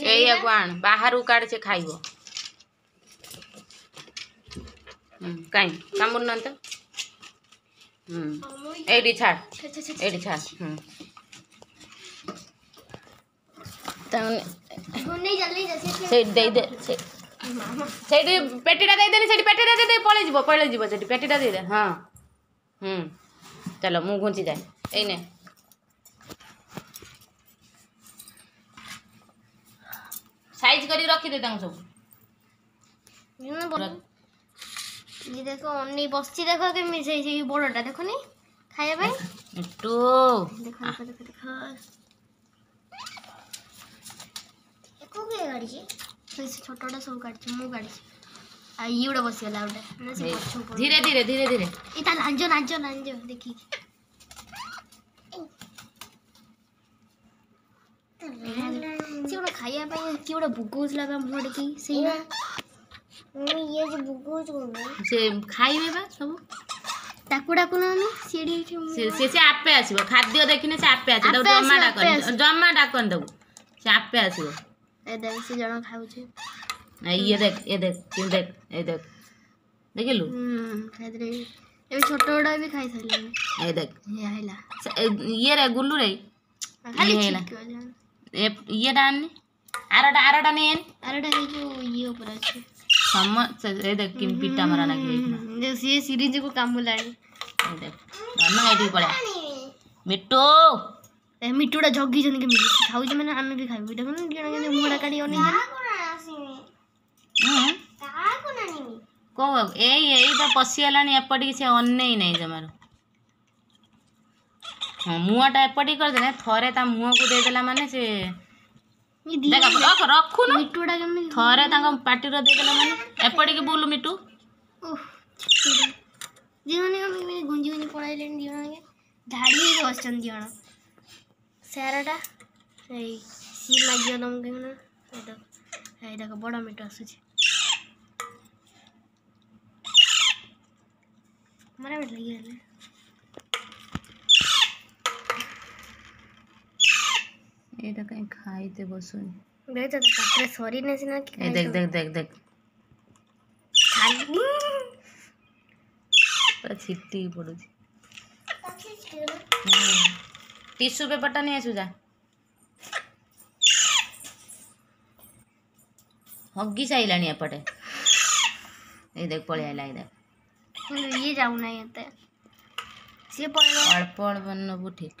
ସେଇଆକୁ ଆଣ ବାହାରୁ କାଢ଼ ସେ ଖାଇବ କାଇଁ କାମୁଡ଼ୁନ ତ ଏଇଠି ଛାଡ଼ ଏଇଠି ଛାଡ଼ ସେଇଠି ଦେଇଦେ ସେଇଠି ପେଟିଟା ଦେଇଦେନି ସେଇଠି ପେଟିଟା ଦେଇଦେଇ ପଳେଇ ଯିବ ପଳେଇ ଯିବ ସେଠି ପେଟିଟା ଦେଇଦେ ହଁ ହୁଁ ଚାଲ ମୁଁ ଘୁଞ୍ଚିଯାଏ ଏଇନେ খেতে দাও সব দেখো অন্য বসছি দেখো কেমনি সেই সেই বড়টা দেখো নি খাই যাবে একটু দেখো দেখো দেখো একটু কে গাড়িছে সেই ছোটটা সব গাড়িছে মু গাড়িছে আর ইউড়ে বসে গেল ওটা ধীরে ধীরে ধীরে ধীরে এটা লাঞ্জো লাঞ্জো লাঞ্জো দেখি ଖାଇବା ପାଇଁ କି ଗୋଟେ ଭୋଗ ହେଉଥିଲା ବା ମୁହଁଟିକି ସେଇ ଇଏ ସେ ଖାଇବେ ବା ସବୁ ତାକୁ ଡାକୁ ସିଏ ଏଠି ସେ ସେ ଆପେ ଆସିବ ଖାଦ୍ୟ ଦେଖିନେ ସେ ଆପେ ଆସିବ ତାକୁ ଜମା ଡାକନି ଜମା ଡାକନି ତାକୁ ସେ ଆପେ ଆସିବ ଏ ଦେଖ ସେ ଜଣ ଖାଉଛି ଇଏ ଦେଖ ଏ ଦେଖ ଦେଖ ଏ ଦେଖ ଦେଖିଲୁ ଏବେ ଛୋଟ ଗୁଡ଼ା ବି ଖାଇ ଖାଇସାରିଲାଣି ଏ ଦେଖ ହେଲା ଇଏରେ ଗୁଲୁରେ ଇଏଟା ଆଣିନି আরোটা আরোটা নেন আরোটা এই যে ইয়ে উপর আছে সম এ দেখ কি পিটা মারা লাগি যে সি সিরিজ কো কামুলানি এ দেখ রান্না এটি পড়া মিট্টু এ মিট্টুটা জগি জন কে মিলি খাউছে মানে আমি বি খাইবি দেখুন জনা কে মুড়া কাটি অনি জন কো এই এইটা পশিগলানি এপটি কিছু অনেই নাই জমার ହଁ ମୁହଁଟା ଏପଟିକି କରିଦେଲେ ଥରେ ତା ମୁହଁକୁ ଦେଇଦେଲା ମାନେ ସେ ଦେଖ ରଖୁନୁ ଥରେ ତାଙ୍କ ପାଟିର ଦେଇଦେଲେ ମାନେ ଏପଟିକି ବୁଲୁ ମିଟୁ ଦିଜଣ ଗୁଞ୍ଜି ଗୁଞ୍ଜି ପଳାଇଲେଣି ଦିଜଣ ଧାଡ଼ି ହେଇକି ବସିଛନ୍ତି ଦିଜଣ ସାରଟା ଏଇ ସିଏ ଲାଗିବ ତମକୁ ନା ଏଇ ଦେଖ ବଡ଼ ମିଟୁ ଆସୁଛି ମରା ମିଟୁ ଲାଗିଗଲେ এটা কাই খাইতে বসুন দেখ দাদা কাপড়ে সরি নেছি না এই দেখ দেখ দেখ দেখ খালি পুরা ছিটি পড়ুছি টিস্যু পেপারটা নিয়ে আসু যা ହଗି ସାଇଲାଣି ଏପଟେ ଏଇ ଦେଖ ପଳେଇ ଆଇଲା ଏଇ ଦେଖ ଇଏ ଯାଉନାହିଁ ଏତେ ସିଏ ପଳେଇବ ଅଳ୍ପ ଅଳ୍ପ ନେବୁ ଠିକ୍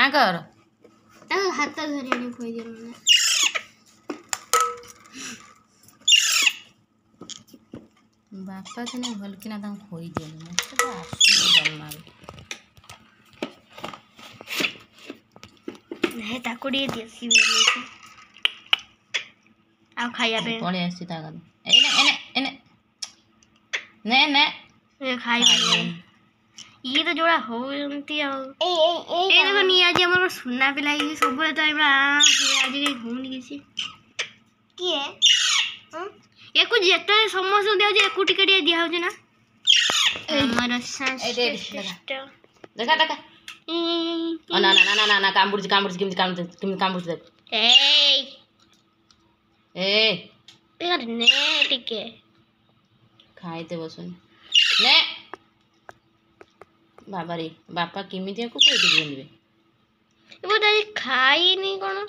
આ કર હાથ ધરીને ખોઈ દે મને બાપા તને ભલકીના તમ ખોઈ દે જમાવે તાકુડી દેસી વેલી આવ ખાઈ આપે પડે સીતા એને એને એને ને ને ખાઈ ये तो जोड़ा हो गई हो ए देखो नहीं आज हमारे सुनना पिलाई सब बोले तो हमरा आज कहीं घूमने गेसी की है ये कुछ जेते समोसे दिया जे एकु टिके दिया हो ना हमारा सिस्टम देखा देखा ओ ना ना ना ना ना काम बुर्ज काम बुर्ज किम काम किम काम बुर्ज देख ए ए यार ने टिके खाए ते बसन ने ବାବାରେ ବାପା କେମିତିଆକୁ କହିଦେବି ନେବେ ଏଇଟା ଖାଇନି କ'ଣ